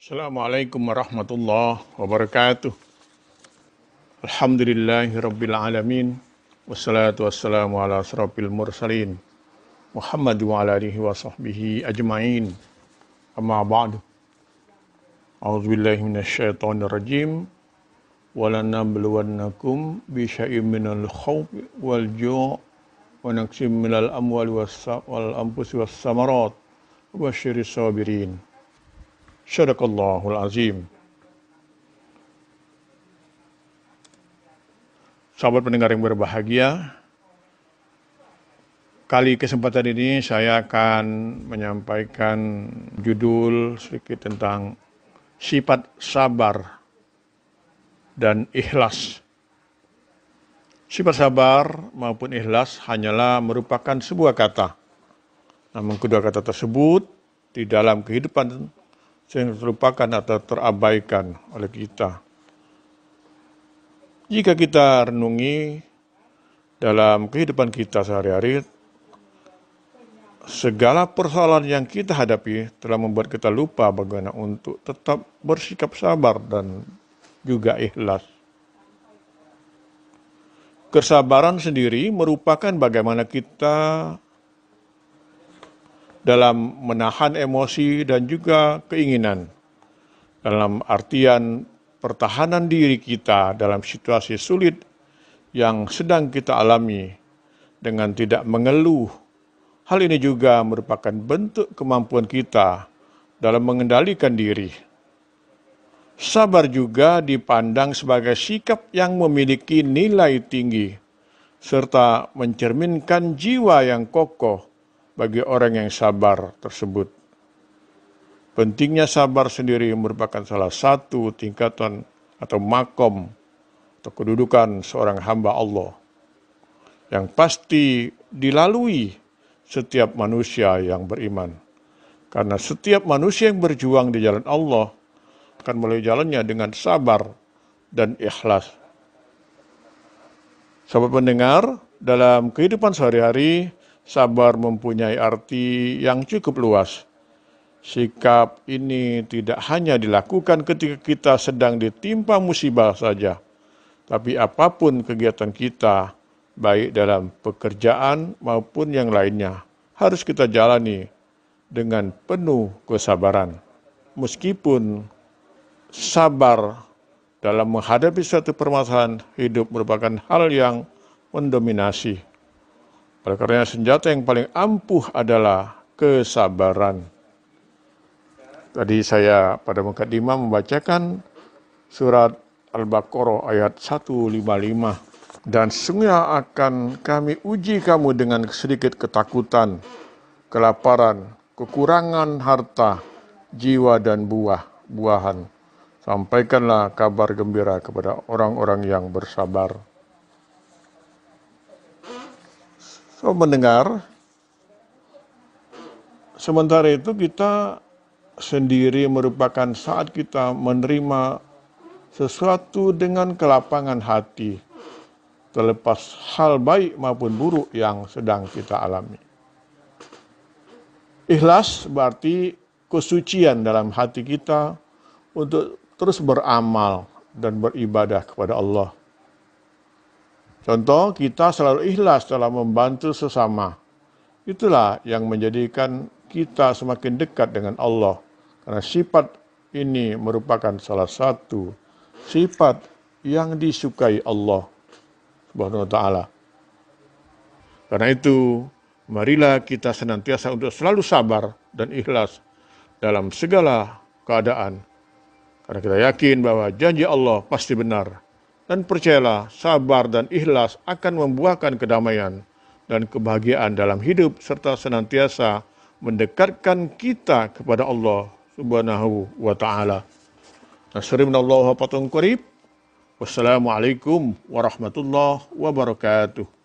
Assalamualaikum warahmatullahi wabarakatuh. Alhamdulillahi rabbil alamin. Wassalatu wassalamu ala asrafil mursalin. Muhammad wa ala alihi wa sahbihi ajma'in. Amma ba'du. A'udzu billahi minasyaitonir rajim. Walanabluwannakum bi syai'in minal khawfi wal ju' wa naqsim minal amwali wal Syadaqallahul azim. Sahabat pendengar yang berbahagia, kali kesempatan ini saya akan menyampaikan judul sedikit tentang sifat sabar dan ikhlas. Sifat sabar maupun ikhlas hanyalah merupakan sebuah kata. Namun kedua kata tersebut di dalam kehidupan sering terlupakan atau terabaikan oleh kita. Jika kita renungi dalam kehidupan kita sehari-hari, segala persoalan yang kita hadapi telah membuat kita lupa bagaimana untuk tetap bersikap sabar dan juga ikhlas. Kesabaran sendiri merupakan bagaimana kita dalam menahan emosi dan juga keinginan. Dalam artian pertahanan diri kita dalam situasi sulit yang sedang kita alami dengan tidak mengeluh. Hal ini juga merupakan bentuk kemampuan kita dalam mengendalikan diri. Sabar juga dipandang sebagai sikap yang memiliki nilai tinggi serta mencerminkan jiwa yang kokoh bagi orang yang sabar tersebut. Pentingnya sabar sendiri merupakan salah satu tingkatan atau makom atau kedudukan seorang hamba Allah yang pasti dilalui setiap manusia yang beriman. Karena setiap manusia yang berjuang di jalan Allah akan melalui jalannya dengan sabar dan ikhlas. Sahabat pendengar, dalam kehidupan sehari-hari, sabar mempunyai arti yang cukup luas. Sikap ini tidak hanya dilakukan ketika kita sedang ditimpa musibah saja, tapi apa pun kegiatan kita, baik dalam pekerjaan maupun yang lainnya, harus kita jalani dengan penuh kesabaran. Meskipun sabar dalam menghadapi suatu permasalahan hidup merupakan hal yang mendominasi oleh karena senjata yang paling ampuh adalah kesabaran. Tadi saya pada mukadimah membacakan surat Al-Baqarah ayat 155 dan sungguhnya akan kami uji kamu dengan sedikit ketakutan, kelaparan, kekurangan harta, jiwa dan buah, buahan. Sampaikanlah kabar gembira kepada orang-orang yang bersabar. So mendengar, sementara itu kita sendiri merupakan saat kita menerima sesuatu dengan kelapangan hati, terlepas hal baik maupun buruk yang sedang kita alami. Ikhlas berarti kesucian dalam hati kita untuk terus beramal dan beribadah kepada Allah. Contoh, kita selalu ikhlas dalam membantu sesama. Itulah yang menjadikan kita semakin dekat dengan Allah. Karena sifat ini merupakan salah satu sifat yang disukai Allah Subhanahu wa taala. Karena itu, marilah kita senantiasa untuk selalu sabar dan ikhlas dalam segala keadaan. Karena kita yakin bahwa janji Allah pasti benar dan percayalah, sabar dan ikhlas akan membuahkan kedamaian dan kebahagiaan dalam hidup serta senantiasa mendekatkan kita kepada Allah Subhanahu wa taala. Nasrimnallahu wa Wassalamualaikum warahmatullahi wabarakatuh.